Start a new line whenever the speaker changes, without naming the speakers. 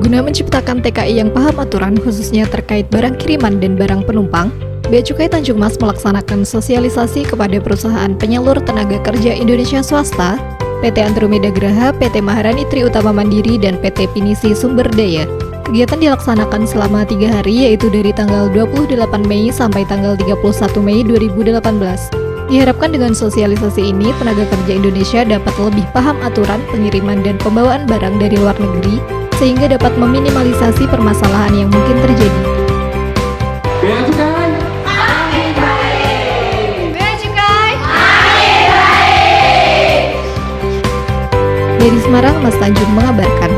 Guna menciptakan TKI yang paham aturan khususnya terkait barang kiriman dan barang penumpang, Bea Cukai Tanjung Mas melaksanakan sosialisasi kepada perusahaan penyalur tenaga kerja Indonesia swasta, PT Andromeda Graha, PT Maharani Tri Utama Mandiri, dan PT Pinisi Sumber Daya. Kegiatan dilaksanakan selama tiga hari yaitu dari tanggal 28 Mei sampai tanggal 31 Mei 2018. Diharapkan dengan sosialisasi ini, tenaga kerja Indonesia dapat lebih paham aturan pengiriman dan pembawaan barang dari luar negeri, sehingga dapat meminimalisasi permasalahan yang mungkin terjadi.
Bea Cukai.
Bea Cukai.
Dari Semarang, Mas Tanjung mengabarkan.